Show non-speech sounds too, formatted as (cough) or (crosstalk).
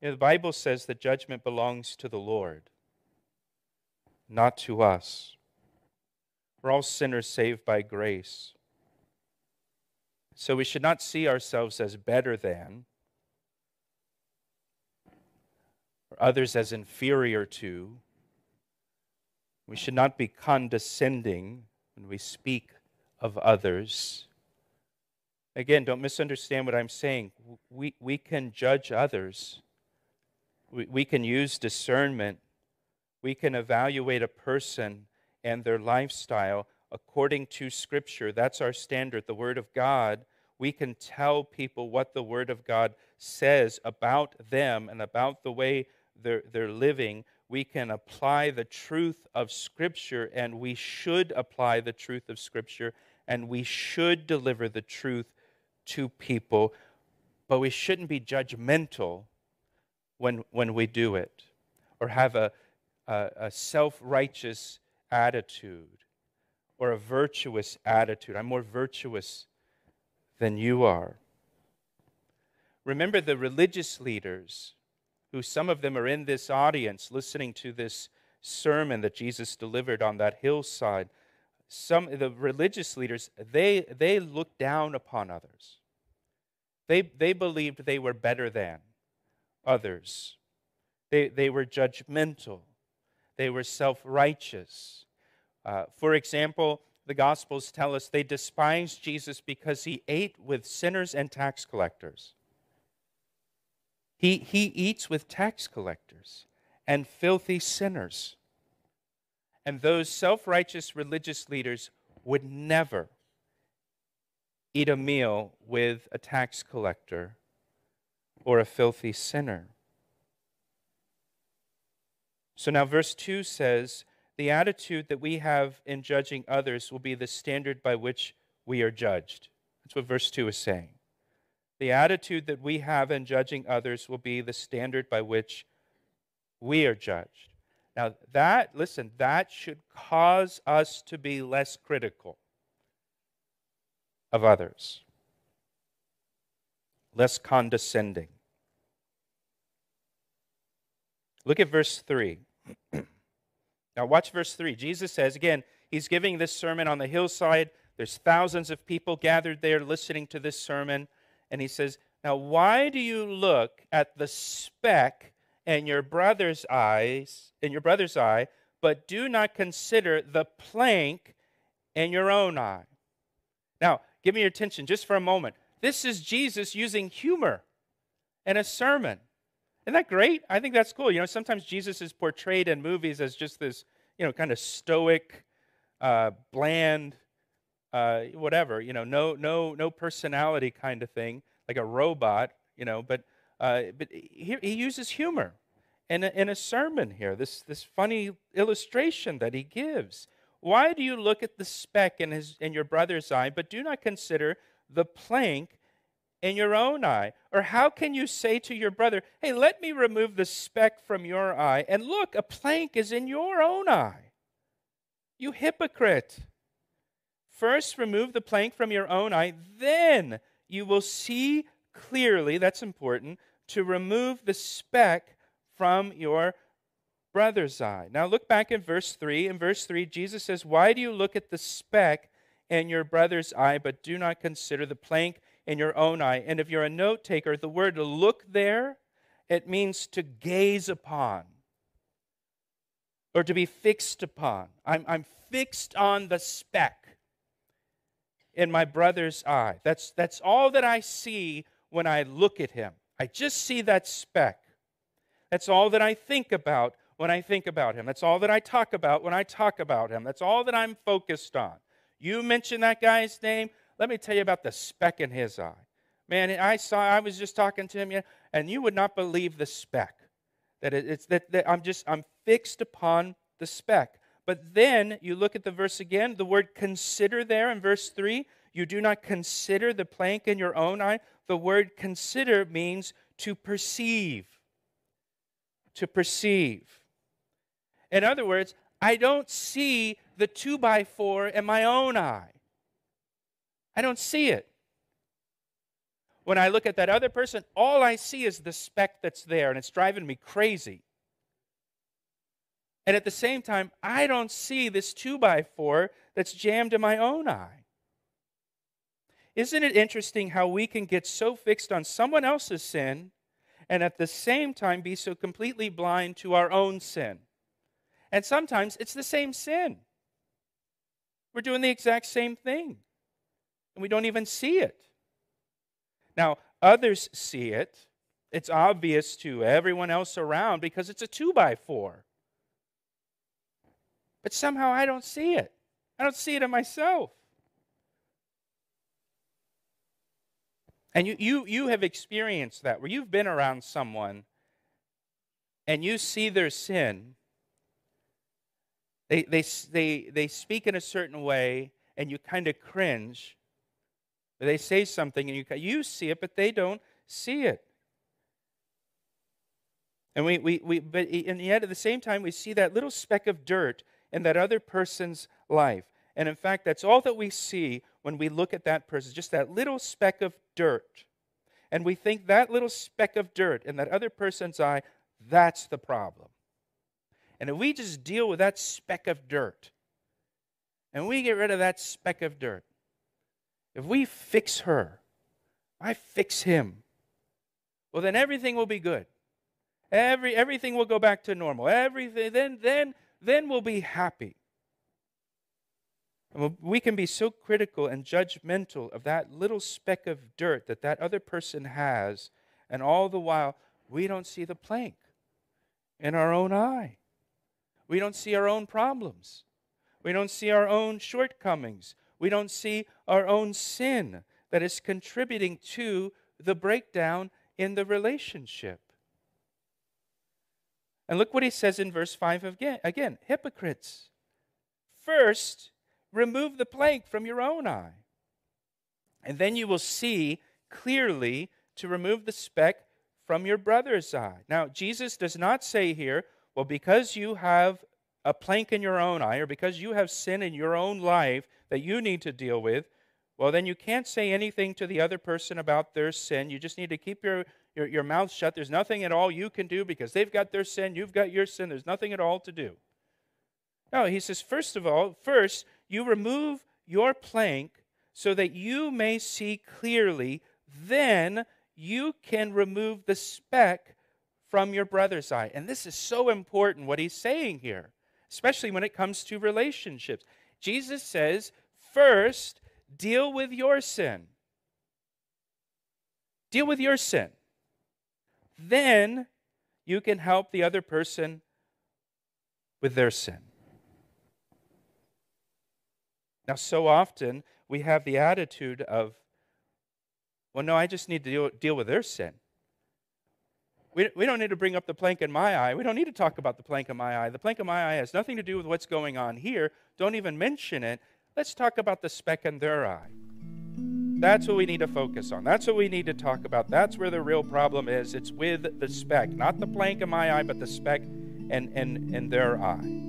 You know, the Bible says that judgment belongs to the Lord, not to us. We're all sinners saved by grace. So we should not see ourselves as better than, or others as inferior to. We should not be condescending when we speak of others. Again, don't misunderstand what I'm saying. We, we can judge others, we, we can use discernment, we can evaluate a person and their lifestyle according to Scripture. That's our standard, the Word of God. We can tell people what the Word of God says about them and about the way they're, they're living. We can apply the truth of Scripture, and we should apply the truth of Scripture, and we should deliver the truth to people, but we shouldn't be judgmental when, when we do it or have a, a, a self righteous attitude or a virtuous attitude. I'm more virtuous than you are. Remember the religious leaders, who some of them are in this audience listening to this sermon that Jesus delivered on that hillside. Some the religious leaders, they, they looked down upon others. They, they believed they were better than others. They, they were judgmental. They were self righteous. Uh, for example, the Gospels tell us they despised Jesus because he ate with sinners and tax collectors. He, he eats with tax collectors and filthy sinners. And those self righteous religious leaders would never eat a meal with a tax collector or a filthy sinner. So now, verse 2 says, The attitude that we have in judging others will be the standard by which we are judged. That's what verse 2 is saying. The attitude that we have in judging others will be the standard by which we are judged. Now, that, listen, that should cause us to be less critical of others, less condescending. Look at verse 3. (clears throat) now, watch verse 3. Jesus says, again, he's giving this sermon on the hillside. There's thousands of people gathered there listening to this sermon. And he says, Now, why do you look at the speck in your brother's eyes, in your brother's eye, but do not consider the plank in your own eye? Now, give me your attention just for a moment. This is Jesus using humor in a sermon. Isn't that great? I think that's cool. You know, sometimes Jesus is portrayed in movies as just this, you know, kind of stoic, uh, bland, uh, whatever, you know, no, no, no personality kind of thing, like a robot, you know. But, uh, but he, he uses humor in a, in a sermon here. This, this funny illustration that he gives. Why do you look at the speck in his in your brother's eye, but do not consider the plank in your own eye? Or how can you say to your brother, Hey, let me remove the speck from your eye, and look, a plank is in your own eye? You hypocrite. First, remove the plank from your own eye, then you will see clearly, that's important, to remove the speck from your brother's eye. Now, look back in verse 3. In verse 3, Jesus says, Why do you look at the speck in your brother's eye, but do not consider the plank in your own eye. And if you're a note taker, the word look there, it means to gaze upon or to be fixed upon. I'm, I'm fixed on the speck in my brother's eye. That's, that's all that I see when I look at him. I just see that speck. That's all that I think about when I think about him. That's all that I talk about when I talk about him. That's all that I'm focused on. You mention that guy's name, let me tell you about the speck in his eye. Man, I saw, I was just talking to him, and you would not believe the speck. That it, it's that, that I'm just, I'm fixed upon the speck. But then you look at the verse again, the word consider there in verse 3. You do not consider the plank in your own eye. The word consider means to perceive. To perceive. In other words, I don't see the two by four in my own eye. I don't see it. When I look at that other person, all I see is the speck that's there, and it's driving me crazy. And at the same time, I don't see this two by four that's jammed in my own eye. Isn't it interesting how we can get so fixed on someone else's sin and at the same time be so completely blind to our own sin? And sometimes it's the same sin. We're doing the exact same thing, and we don't even see it. Now, others see it. It's obvious to everyone else around because it's a two by four. But somehow I don't see it. I don't see it in myself. And you, you, you have experienced that where you've been around someone and you see their sin. They, they, they, they speak in a certain way and you kind of cringe. They say something and you, you see it, but they don't see it. And we, we, we, but and yet at the same time, we see that little speck of dirt in that other person's life. And in fact, that's all that we see when we look at that person, just that little speck of dirt. And we think that little speck of dirt in that other person's eye, that's the problem. And if we just deal with that speck of dirt, and we get rid of that speck of dirt, if we fix her, I fix him, well, then everything will be good. Every, everything will go back to normal. Everything, then, then, then we'll be happy. We can be so critical and judgmental of that little speck of dirt that that other person has, and all the while, we don't see the plank in our own eye. We don't see our own problems. We don't see our own shortcomings. We don't see our own sin that is contributing to the breakdown in the relationship. And look what he says in verse 5 again. Again, hypocrites. First, remove the plank from your own eye. And then you will see clearly to remove the speck from your brother's eye. Now, Jesus does not say here, well, because you have a plank in your own eye, or because you have sin in your own life that you need to deal with, well, then you can't say anything to the other person about their sin. You just need to keep your, your, your mouth shut. There's nothing at all you can do because they've got their sin, you've got your sin. There's nothing at all to do. No, he says, first of all, first, you remove your plank so that you may see clearly. Then you can remove the speck from your brother's eye. And this is so important what he's saying here, especially when it comes to relationships. Jesus says, first, deal with your sin. Deal with your sin. Then you can help the other person with their sin. Now, so often we have the attitude of, well, no, I just need to deal, deal with their sin. We, we don't need to bring up the plank in my eye. We don't need to talk about the plank in my eye. The plank in my eye has nothing to do with what's going on here. Don't even mention it. Let's talk about the speck in their eye. That's what we need to focus on. That's what we need to talk about. That's where the real problem is. It's with the speck, not the plank in my eye, but the speck in, in, in their eye.